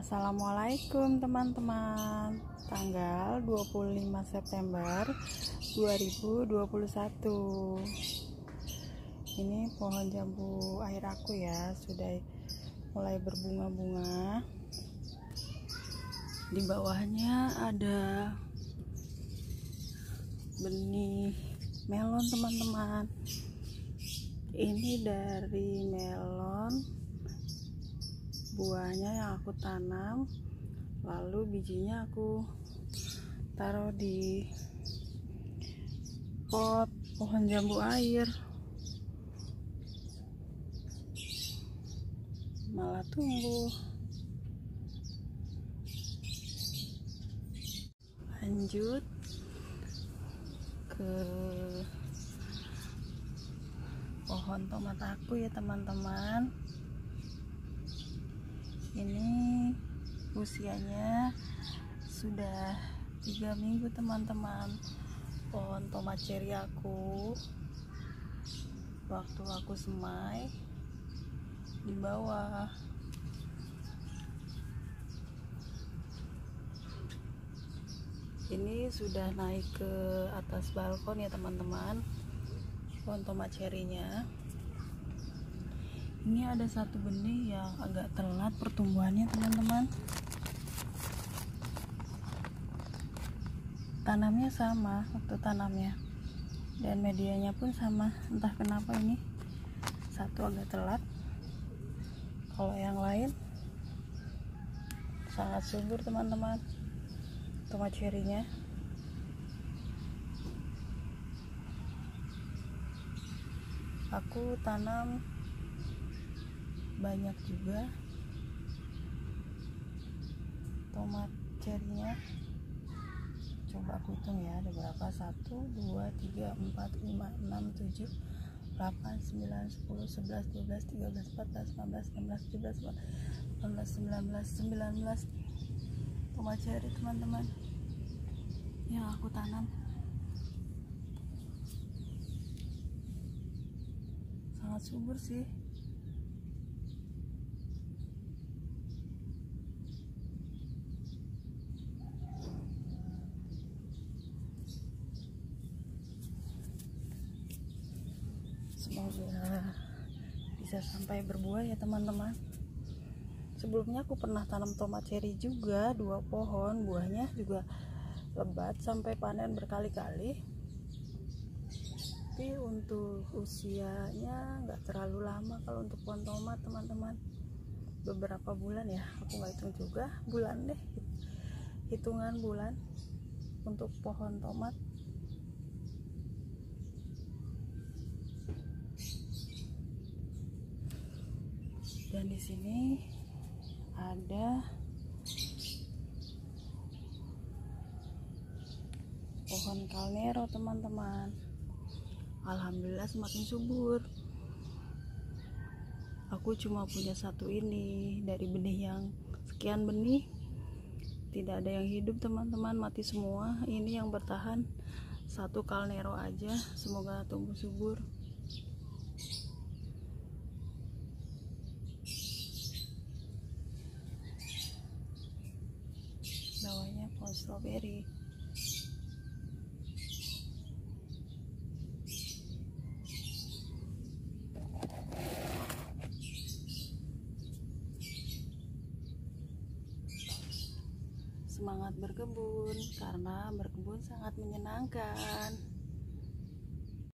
Assalamualaikum teman-teman. Tanggal 25 September 2021 Ini pohon jambu air aku ya Sudah mulai berbunga-bunga. Di bawahnya ada Benih melon teman-teman. Ini dari melon buahnya yang aku tanam lalu bijinya aku taruh di pot pohon jambu air. Malah tumbuh. Lanjut ke pohon tomat aku ya teman-teman ini usianya sudah tiga minggu teman-teman. Pohon tomat cherry aku waktu aku semai di bawah. Ini sudah naik ke atas balkon ya teman-teman pohon tomat cherry-nya ini ada satu benih yang agak telat pertumbuhannya teman-teman. Tanamnya sama waktu tanamnya. Dan medianya pun sama entah kenapa ini. Satu agak telat kalau yang lain sangat subur teman-teman. Tomat cherry-nya aku tanam banyak juga. Tomat cherrynya coba aku hitung ya ada berapa? 1 2 3 4 5 6 7 8 9 10 11 12 13 14 15 16 17 18 19 19 tomat cherry teman-teman. Yang aku tanam. Sangat subur sih semoga bisa sampai berbuah ya teman-teman. Sebelumnya aku pernah tanam tomat cherry juga dua pohon. Buahnya juga lebat sampai panen berkali-kali. Tapi untuk usianya nggak terlalu lama kalau untuk pohon tomat teman-teman. Beberapa bulan ya aku nggak hitung juga bulan deh. Hitungan bulan untuk pohon tomat dan di sini ada pohon kalnero teman-teman. Alhamdulillah semakin subur. Aku cuma punya satu ini dari benih yang sekian benih. Tidak ada yang hidup teman-teman mati semua. Ini yang bertahan satu kalnero aja. Semoga tumbuh subur bawahnya semangat berkebun karena berkebun sangat menyenangkan